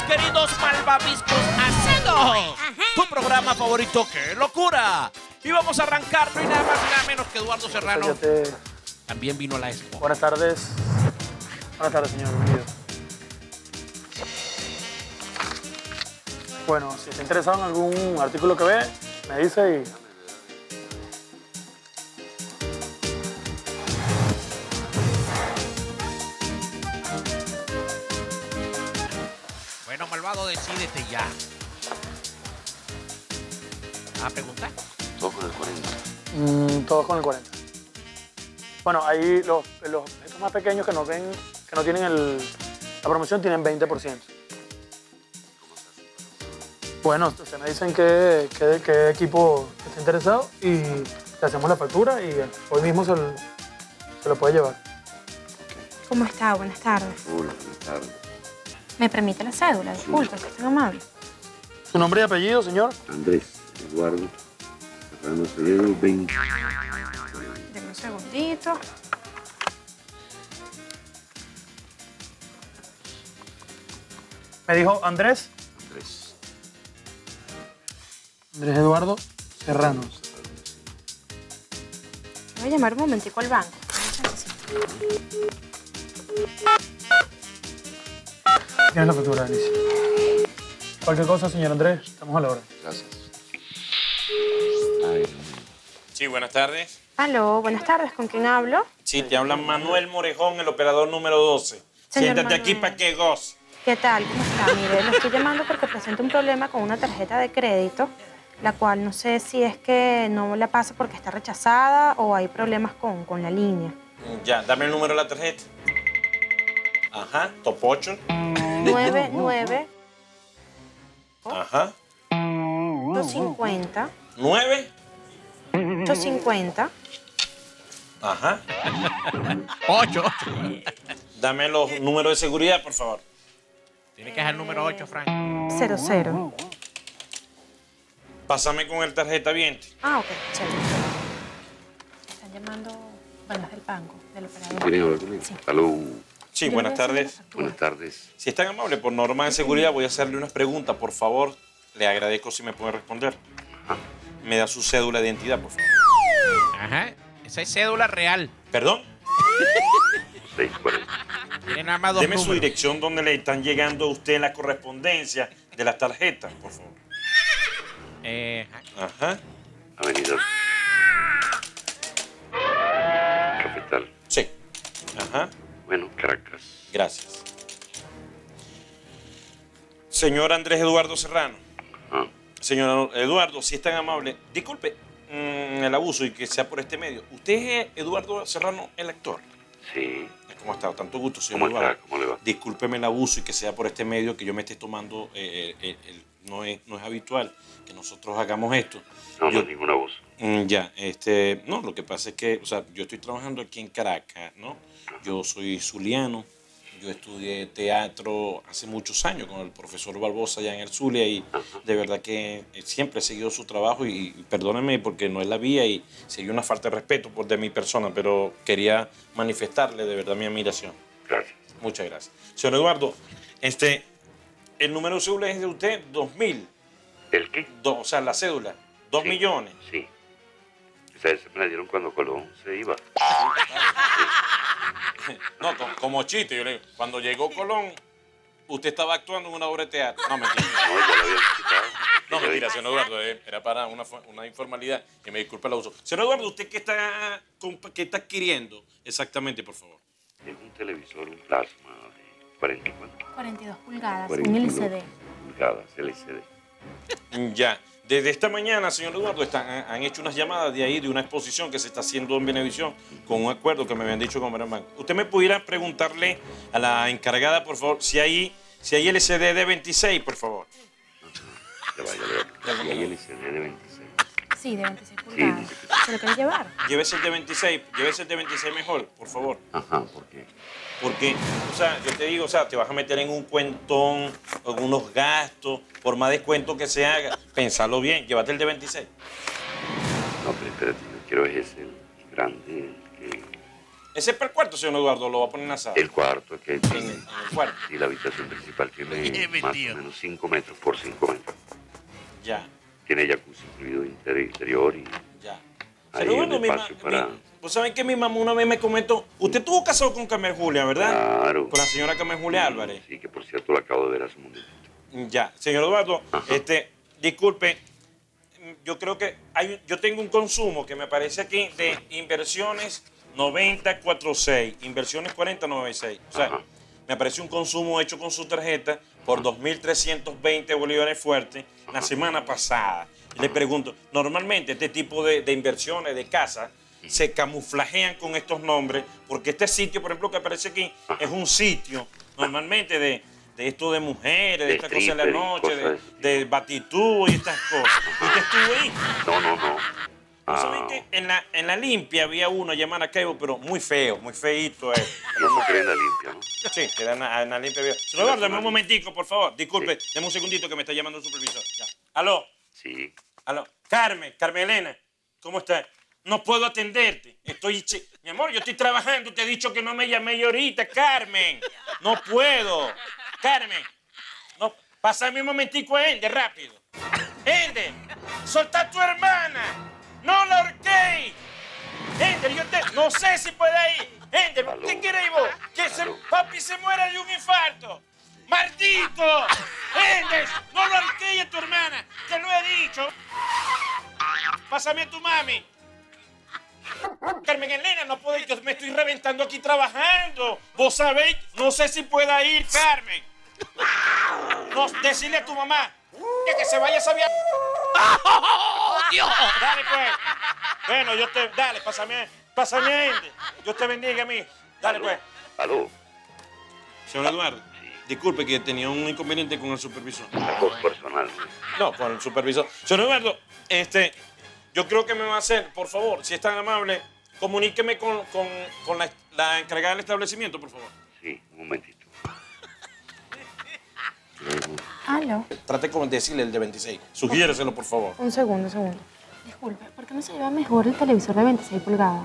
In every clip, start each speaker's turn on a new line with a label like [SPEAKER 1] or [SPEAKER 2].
[SPEAKER 1] mis queridos malvaviscos acedos. Tu programa favorito, ¡qué locura! Y vamos a arrancarlo y nada más y nada menos que Eduardo Serrano.
[SPEAKER 2] Cállate.
[SPEAKER 1] También vino a la expo.
[SPEAKER 2] Buenas tardes. Buenas tardes, señor. Bienvenido. Bueno, si está interesado en algún artículo que ve, me dice y...
[SPEAKER 1] Decídete ya. ¿A preguntar?
[SPEAKER 3] Todo con el 40.
[SPEAKER 2] Mm, todos con el 40. Bueno, ahí los, los estos más pequeños que no ven, que no tienen el, la promoción, tienen 20%. Bueno, ustedes me dicen qué, qué- qué equipo está interesado y le hacemos la factura y hoy mismo se, lo- se lo puede llevar.
[SPEAKER 4] ¿Cómo está? Buenas tardes.
[SPEAKER 3] Hola, buenas tardes.
[SPEAKER 4] ¿Me permite la cédula? Disculpe, que es tan amable.
[SPEAKER 2] ¿Su nombre y apellido, señor?
[SPEAKER 3] Andrés, Eduardo, Serrano Acevedo, 20.
[SPEAKER 4] Deme un segundito.
[SPEAKER 2] Me dijo Andrés.
[SPEAKER 3] Andrés.
[SPEAKER 2] Andrés Eduardo Serrano.
[SPEAKER 4] Voy a llamar un momentico al banco.
[SPEAKER 2] Tienes la factura, Alicia. Cualquier cosa, señor Andrés, estamos a la hora.
[SPEAKER 3] Gracias. Ay,
[SPEAKER 5] Sí, buenas tardes.
[SPEAKER 4] Aló, buenas tardes. ¿Con quién hablo?
[SPEAKER 5] Sí, te habla Manuel Morejón, el operador número 12.
[SPEAKER 4] Señor
[SPEAKER 5] Siéntate aquí para que goce.
[SPEAKER 4] ¿Qué tal? ¿Cómo está? Mire, lo estoy llamando porque presento un problema con una tarjeta de crédito, la cual no sé si es que no la pasa porque está rechazada o hay problemas con, con la línea.
[SPEAKER 5] Ya, dame el número de la tarjeta. Ajá, top 8.
[SPEAKER 4] 99
[SPEAKER 5] Ajá.
[SPEAKER 4] 250
[SPEAKER 5] 9.
[SPEAKER 4] 850
[SPEAKER 5] Ajá.
[SPEAKER 1] Ocho.
[SPEAKER 5] Dame los números de seguridad, por favor.
[SPEAKER 1] Tiene que ser el número 8, Frank.
[SPEAKER 4] 00.
[SPEAKER 5] Pásame con el tarjeta viente.
[SPEAKER 4] Ah, ok, chévere. Están llamando, bueno, es del banco, del operador.
[SPEAKER 3] ¿Quieren hablar conmigo?
[SPEAKER 4] Sí.
[SPEAKER 3] Aló.
[SPEAKER 5] Sí, buenas tardes.
[SPEAKER 3] Buenas tardes.
[SPEAKER 5] Si es tan amable, por norma de seguridad, voy a hacerle unas preguntas. Por favor, le agradezco si me puede responder. Me da su cédula de identidad, por favor.
[SPEAKER 1] Ajá. Esa es cédula real.
[SPEAKER 5] ¿Perdón?
[SPEAKER 3] 640.
[SPEAKER 1] Tiene nada más dos
[SPEAKER 5] Deme su dirección donde le están llegando a usted la correspondencia de las tarjetas, por favor.
[SPEAKER 1] Eh, ajá.
[SPEAKER 5] Ajá.
[SPEAKER 3] Avenida. Capital.
[SPEAKER 5] Sí. Ajá.
[SPEAKER 3] Bueno, Caracas.
[SPEAKER 5] Gracias. Señor Andrés Eduardo Serrano.
[SPEAKER 3] Ah,
[SPEAKER 5] Señor Eduardo, si es tan amable, disculpe mm, el abuso y que sea por este medio. ¿Usted es Eduardo Serrano, el actor?
[SPEAKER 3] sí.
[SPEAKER 5] ¿Cómo está? Tanto gusto, señor
[SPEAKER 3] ¿Cómo está?
[SPEAKER 5] Eduardo.
[SPEAKER 3] ¿Cómo le va?
[SPEAKER 5] Discúlpeme el abuso y que sea por este medio que yo me esté tomando. eh, eh, el- no, es, no es habitual que nosotros hagamos esto.
[SPEAKER 3] No, no
[SPEAKER 5] Yo-
[SPEAKER 3] es ningún abuso.
[SPEAKER 5] Mm, Ya, este, no, lo que pasa es que, o sea, yo estoy trabajando aquí en Caracas, ¿no? Yo soy zuliano, yo estudié teatro hace muchos años con el profesor Barbosa allá en el Zulia y de verdad que eh, siempre he seguido su trabajo y, y perdónenme porque no es la vía y sería una falta de respeto por de mi persona, pero quería manifestarle de verdad mi admiración.
[SPEAKER 3] Gracias.
[SPEAKER 5] Muchas gracias. Señor Eduardo, este, el número de cédula es de usted, 2000,
[SPEAKER 3] ¿El qué?
[SPEAKER 5] do- o sea, la cédula, 2
[SPEAKER 3] Sí.
[SPEAKER 5] millones.
[SPEAKER 3] Sí. Esa esa me la dieron cuando Colón se iba.
[SPEAKER 5] No, co- como chiste, yo le digo, cuando llegó Colón, usted estaba actuando en una obra de teatro. No, mentira.
[SPEAKER 3] No, ya la habían quitado.
[SPEAKER 5] No, mentira,
[SPEAKER 3] la-
[SPEAKER 5] señor Eduardo, eh, era para una, una informalidad que me disculpe el uso. Señor Eduardo, ¿usted qué está, qué está adquiriendo exactamente, por favor?
[SPEAKER 3] Es un televisor, un plasma 44
[SPEAKER 4] 42 pulgadas, un
[SPEAKER 3] 42
[SPEAKER 4] LCD.
[SPEAKER 3] pulgadas, LCD.
[SPEAKER 5] Ya. Desde esta mañana, señor Eduardo, están, han han hecho unas llamadas de ahí, de una exposición que se está haciendo en Venevisión, con un acuerdo que me habían dicho con Banco. ¿Usted me pudiera preguntarle a la encargada, por favor, si hay, si hay LCD de 26, por favor?
[SPEAKER 3] Ya vaya, le voy a- Y hay LCD de 26.
[SPEAKER 4] Sí, de 26 pulgadas.
[SPEAKER 3] que
[SPEAKER 4] ¿Se lo quiere llevar?
[SPEAKER 5] Llévese el de 26, llévese el de 26 mejor, por favor.
[SPEAKER 3] Ajá, ¿por qué?
[SPEAKER 5] Porque, o sea, yo te digo, o sea, te vas a meter en un cuentón, con unos gastos, por más descuento que se haga, pensalo bien, llévate el de 26.
[SPEAKER 3] No, pero espérate, yo quiero es el grande, el que...
[SPEAKER 5] Ese es para el cuarto, señor Eduardo, lo va a poner en la sala.
[SPEAKER 3] El cuarto, que
[SPEAKER 5] En,
[SPEAKER 3] tiene,
[SPEAKER 5] en el cuarto.
[SPEAKER 3] y la habitación principal tiene más
[SPEAKER 1] tío.
[SPEAKER 3] o menos 5 metros por 5 metros.
[SPEAKER 5] Ya,
[SPEAKER 3] Tiene jacuzzi incluido inter- interior y
[SPEAKER 5] ya.
[SPEAKER 3] Un
[SPEAKER 5] Eduardo, mi
[SPEAKER 3] para-
[SPEAKER 5] mi- Vos saben que mi mamá una vez me comentó, usted estuvo casado con Carmen Julia, ¿verdad?
[SPEAKER 3] claro.
[SPEAKER 5] Con la señora Carmen Julia Álvarez.
[SPEAKER 3] Sí, que por cierto la acabo de ver hace un momentito.
[SPEAKER 5] Ya, señor Eduardo,
[SPEAKER 3] Ajá.
[SPEAKER 5] este, disculpe, yo creo que hay, yo tengo un consumo que me aparece aquí de inversiones 9046, inversiones 4096. O sea,
[SPEAKER 3] Ajá.
[SPEAKER 5] Me aparece un consumo hecho con su tarjeta por 2.320 bolívares fuertes la semana pasada. Le pregunto, normalmente este tipo de, de inversiones de casa se camuflajean con estos nombres porque este sitio, por ejemplo, que aparece aquí, es un sitio normalmente de, de esto de mujeres, de, estas cosas de la
[SPEAKER 3] y
[SPEAKER 5] noche, de,
[SPEAKER 3] de
[SPEAKER 5] batitú y estas cosas. ¿Usted estuvo ahí?
[SPEAKER 3] No, no, no.
[SPEAKER 5] ¿No saben
[SPEAKER 3] Ah,
[SPEAKER 5] en la, en la limpia había uno llamado Cabo, pero muy feo, muy feíto. Eh.
[SPEAKER 3] y eso cree en la limpia, ¿no?
[SPEAKER 5] Sí, era en la, en la limpia. había- Eduardo, dame un momentico, por favor. Disculpe, dame un segundito que me está llamando el supervisor. Ya. Aló,
[SPEAKER 3] Sí.
[SPEAKER 5] aló. Carmen, Carmen Elena, ¿cómo estás? No puedo atenderte. Estoy, mi amor, yo estoy trabajando. Te he dicho que no me llamé yo ahorita, Carmen. No puedo. Carmen, no, pásame un momentico a Ende, rápido. Ende, solta a tu hermana. No la horquéis. Ender, yo te, no sé si puede ir. Ender. ¿qué queréis vos? Que se-
[SPEAKER 3] Aló.
[SPEAKER 5] papi se muera de un infarto. ¡Maldito! ¡Ender, no lo horquéis a tu hermana! ¡Te lo he dicho! Pásame a tu mami. Carmen Elena, no puedo ir, yo me estoy reventando aquí trabajando. Vos sabéis, no sé si pueda ir, Carmen. No, decirle a tu mamá que, que se vaya a saber.
[SPEAKER 1] ¡Oh, Dios!
[SPEAKER 5] Dale, pues. Bueno, yo te. Dale, pásame, pásame a Ende. Dios te bendiga a mí. Dale,
[SPEAKER 3] ¿Aló?
[SPEAKER 5] pues.
[SPEAKER 3] ¿Aló?
[SPEAKER 5] Señor Eduardo, disculpe que tenía un inconveniente con el supervisor.
[SPEAKER 3] Algo personal.
[SPEAKER 5] No, con el supervisor. Señor Eduardo, este, yo creo que me va a hacer, por favor, si es tan amable, comuníqueme con, con, con la, la encargada del establecimiento, por favor.
[SPEAKER 3] Sí, un momentito.
[SPEAKER 4] Aló.
[SPEAKER 5] Trate como decirle el de 26. Sugiéreselo, por favor.
[SPEAKER 4] Un segundo, un segundo. Disculpe, ¿por qué no se lleva mejor el televisor de 26 pulgadas?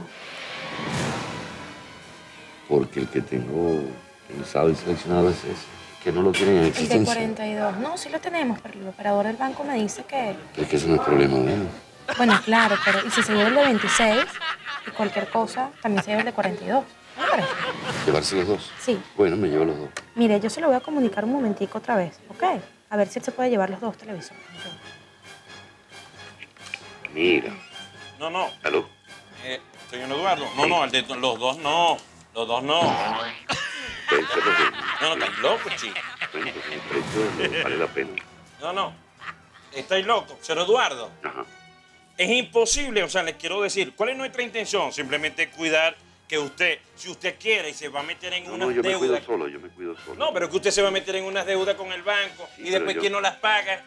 [SPEAKER 3] Porque el que tengo pensado y seleccionado es ese, que no lo tienen en
[SPEAKER 4] El de
[SPEAKER 3] existencia.
[SPEAKER 4] 42. No, sí lo tenemos, pero el operador del banco me dice que...
[SPEAKER 3] Es que ese no es problema de.
[SPEAKER 4] Bueno, claro, pero ¿y si se lleva el de 26? Y cualquier cosa, también se lleva el de 42. ¿No parece?
[SPEAKER 3] ¿Llevarse los dos?
[SPEAKER 4] Sí.
[SPEAKER 3] Bueno, me llevo los dos.
[SPEAKER 4] Mire, yo se lo voy a comunicar un momentico otra vez, ¿ok? A ver si él se puede llevar los dos televisores.
[SPEAKER 3] Mira.
[SPEAKER 5] No, no.
[SPEAKER 3] ¿Aló?
[SPEAKER 5] Eh, señor Eduardo. No, no, el de los dos no. Los dos no. No, no, estáis locos, chico.
[SPEAKER 3] Precio vale la pena.
[SPEAKER 5] No, no. Estáis locos. Señor Eduardo.
[SPEAKER 3] Ajá.
[SPEAKER 5] Es imposible, o sea, les quiero decir, ¿cuál es nuestra intención? Simplemente cuidar que usted, si usted quiere y se va a meter en
[SPEAKER 3] No,
[SPEAKER 5] unas
[SPEAKER 3] no, yo me cuido solo, yo me cuido solo.
[SPEAKER 5] No, pero que usted se va a meter en unas deudas con el banco
[SPEAKER 3] Sí,
[SPEAKER 5] y después
[SPEAKER 3] yo-
[SPEAKER 5] quién no las paga.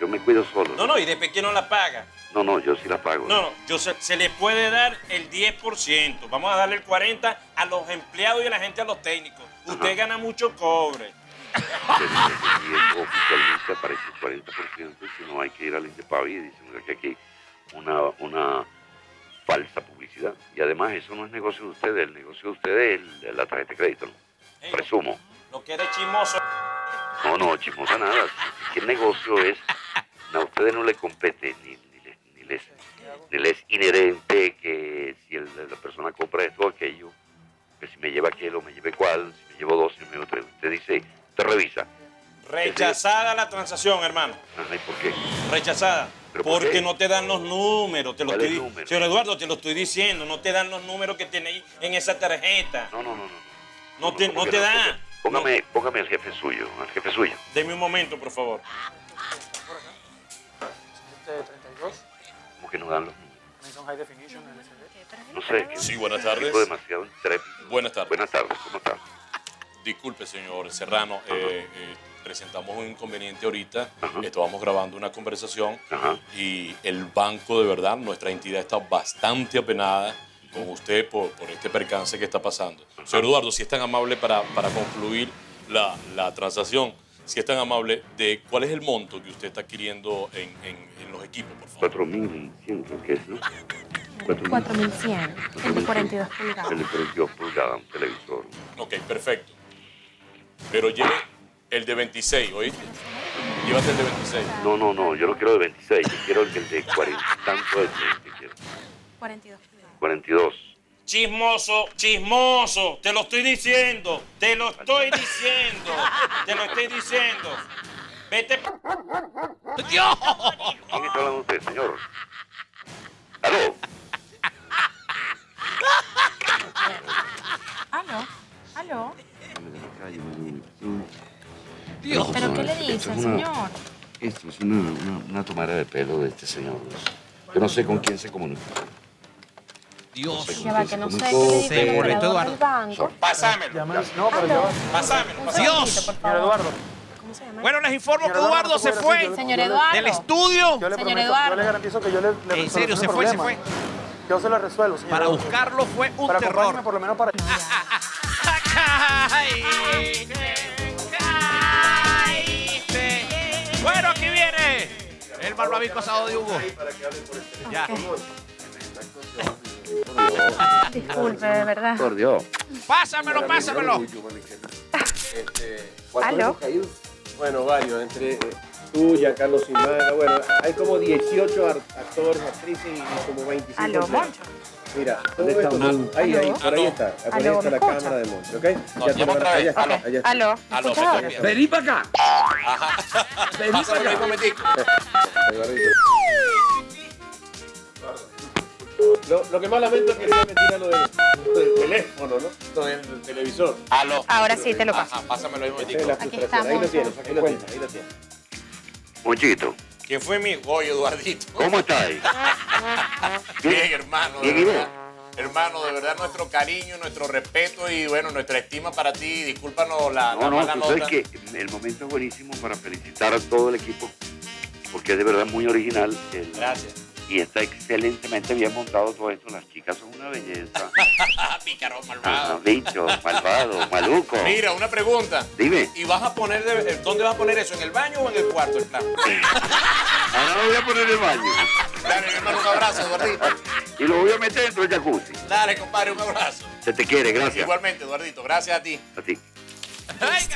[SPEAKER 3] Yo me cuido solo.
[SPEAKER 5] No, no, y después quién no las paga.
[SPEAKER 3] No, no, yo sí la pago.
[SPEAKER 5] No, no, yo se, se le puede dar el 10%. Vamos a darle el 40% a los empleados y a la gente a los técnicos. Usted
[SPEAKER 3] Ajá.
[SPEAKER 5] gana mucho cobre.
[SPEAKER 3] Oficialmente aparece el 40% y si no hay que ir al Indepavi y dicen que aquí una, una falsa publicidad. Y además eso no es negocio de ustedes, el negocio de ustedes es la tarjeta de crédito, ¿no?
[SPEAKER 5] Ey,
[SPEAKER 3] Presumo.
[SPEAKER 5] Lo que eres chismoso.
[SPEAKER 3] No, no, chismosa nada. ¿Qué negocio es? No, a ustedes no les compete ni, ni les, ni, les, ni les inherente que si el- la persona compra esto o aquello, que si me lleva aquel o me lleve cuál, si me llevo dos, si me llevo tres. Usted dice, te revisa.
[SPEAKER 5] Rechazada la transacción, hermano.
[SPEAKER 3] Ajá, ¿y por qué?
[SPEAKER 5] Rechazada.
[SPEAKER 3] ¿Pero por
[SPEAKER 5] Porque no te dan los números. Te lo
[SPEAKER 3] ¿Cuál
[SPEAKER 5] estoy,
[SPEAKER 3] es número?
[SPEAKER 5] Señor Eduardo, te lo estoy diciendo. No te dan los números que tenéis en esa tarjeta.
[SPEAKER 3] No, no, no, no.
[SPEAKER 5] No te-
[SPEAKER 3] ¿cómo
[SPEAKER 5] no te da.
[SPEAKER 3] Póngame, póngame al jefe suyo, al jefe suyo.
[SPEAKER 5] Deme un momento, por favor.
[SPEAKER 2] Este 32,
[SPEAKER 3] ¿Cómo que no dan los números?
[SPEAKER 2] también son high definition, LCD.
[SPEAKER 3] No sé.
[SPEAKER 1] Sí, buenas tardes.
[SPEAKER 3] demasiado.
[SPEAKER 1] Buenas tardes.
[SPEAKER 3] Buenas tardes, ¿cómo estás?
[SPEAKER 1] Disculpe, señor Serrano. eh, eh, presentamos un inconveniente ahorita.
[SPEAKER 3] Ajá.
[SPEAKER 1] Estábamos grabando una conversación
[SPEAKER 3] Ajá.
[SPEAKER 1] y el banco, de verdad, nuestra entidad está bastante apenada con usted por, por este percance que está pasando. Señor Eduardo, si es tan amable para, para concluir la, la transacción, si es tan amable, de cuál es el monto que usted está adquiriendo en, en- en los equipos, por favor.
[SPEAKER 3] 4.100 creo que es, ¿no? 4.000.
[SPEAKER 4] 4100. El de 42 pulgadas.
[SPEAKER 3] El de 42 pulgadas, un televisor.
[SPEAKER 1] Ok, perfecto. Pero lleve el de 26, ¿oíste? Llévate el de 26.
[SPEAKER 3] No, no, no, yo no quiero de 26, yo quiero el de 40 y tanto de que quiero.
[SPEAKER 4] 42 pulgadas.
[SPEAKER 3] 42.
[SPEAKER 5] Chismoso, chismoso, te lo estoy diciendo, te lo estoy diciendo, te lo estoy diciendo. Vete. ¡Dios!
[SPEAKER 3] ¿Quién está hablando usted, señor? ¿Aló?
[SPEAKER 4] Aló, aló.
[SPEAKER 3] Dios.
[SPEAKER 4] ¿Pero qué le dice,
[SPEAKER 3] es una-
[SPEAKER 4] señor?
[SPEAKER 3] Esto es una, una, una tomada de pelo de este señor. Yo no sé con quién se comunica.
[SPEAKER 6] Dios.
[SPEAKER 4] Ya va, que no sé qué
[SPEAKER 3] comunicó,
[SPEAKER 4] le dice el
[SPEAKER 6] Se molestó
[SPEAKER 4] operador
[SPEAKER 6] Eduardo.
[SPEAKER 4] banco.
[SPEAKER 5] Pásamelo,
[SPEAKER 2] no, pero va.
[SPEAKER 5] pásamelo,
[SPEAKER 6] Dios.
[SPEAKER 2] Señor. Eduardo,
[SPEAKER 4] ¿Cómo se llama?
[SPEAKER 6] Bueno, les informo que Eduardo se fue
[SPEAKER 2] decir, yo-
[SPEAKER 4] Señor Eduardo.
[SPEAKER 6] del estudio
[SPEAKER 2] yo le
[SPEAKER 4] Señor
[SPEAKER 2] prometo,
[SPEAKER 4] Eduardo.
[SPEAKER 2] yo le garantizo que yo le, le
[SPEAKER 6] En serio, se fue, se fue.
[SPEAKER 2] Yo se lo resuelvo, señor.
[SPEAKER 6] Para buscarlo fue un
[SPEAKER 2] Para
[SPEAKER 6] terror.
[SPEAKER 2] por lo menos para...
[SPEAKER 6] Caíste, caíste. Bueno, aquí viene el malvavisco asado de Hugo. Ya.
[SPEAKER 4] Disculpe, de verdad.
[SPEAKER 3] Por Dios.
[SPEAKER 6] Pásamelo, pásamelo.
[SPEAKER 4] Aló.
[SPEAKER 7] Bueno, varios, entre tú, Giancarlo Simaga, bueno, hay como 18 ar- actores, actrices y como 25
[SPEAKER 4] Aló,
[SPEAKER 7] empleados.
[SPEAKER 4] Moncho.
[SPEAKER 7] Mira, todo esto, ahí, ahí, por ahí está, por ahí está
[SPEAKER 4] ¿me
[SPEAKER 7] la
[SPEAKER 4] escucha?
[SPEAKER 7] cámara de Moncho, ¿ok?
[SPEAKER 5] No,
[SPEAKER 7] Ya te-
[SPEAKER 5] otra vez.
[SPEAKER 7] allá está,
[SPEAKER 5] Aló.
[SPEAKER 7] allá está.
[SPEAKER 4] ¿Me.
[SPEAKER 7] Vení para acá.
[SPEAKER 5] Un momentico.
[SPEAKER 7] Eduardito. Lo, lo que más lamento es que sea mentira lo, de, lo del teléfono, ¿no? Lo del televisor.
[SPEAKER 5] Aló.
[SPEAKER 4] Ahora sí te lo paso.
[SPEAKER 5] Ajá, pásamelo ahí un
[SPEAKER 7] Esa es la
[SPEAKER 4] Aquí
[SPEAKER 7] frustración. Ahí lo
[SPEAKER 4] estamos.
[SPEAKER 7] tienes, ahí lo tienes, ahí lo tienes.
[SPEAKER 3] Monchito,
[SPEAKER 5] ¿Quién fue mi? Oye, Eduardito.
[SPEAKER 3] ¿cómo estás?
[SPEAKER 5] Bien, hermano.
[SPEAKER 3] Bien,
[SPEAKER 5] verdad. Hermano, de verdad, nuestro cariño, nuestro respeto y, bueno, nuestra estima para ti. Discúlpanos la, la
[SPEAKER 3] No, no, tú
[SPEAKER 5] nota.
[SPEAKER 3] sabes que el momento es buenísimo para felicitar a todo el equipo, porque es de verdad muy original el-
[SPEAKER 5] Gracias.
[SPEAKER 3] Y está excelentemente bien montado todo esto. Las chicas son una belleza.
[SPEAKER 5] Pícaro,
[SPEAKER 3] Ah,
[SPEAKER 5] malvado.
[SPEAKER 3] bicho, malvado, maluco.
[SPEAKER 5] Mira, una pregunta.
[SPEAKER 3] Dime,
[SPEAKER 5] ¿Y vas a poner, de- eh, dónde vas a poner eso? ¿En el baño o en el cuarto, el plan?
[SPEAKER 3] ahora lo voy a poner en el baño
[SPEAKER 5] Dale, hermano, un abrazo, Eduardito.
[SPEAKER 3] y lo voy a meter dentro del jacuzzi.
[SPEAKER 5] Dale, compadre, un abrazo.
[SPEAKER 3] Se te quiere, gracias.
[SPEAKER 5] Igualmente, Eduardito, gracias a ti.
[SPEAKER 3] A ti.
[SPEAKER 6] Ay.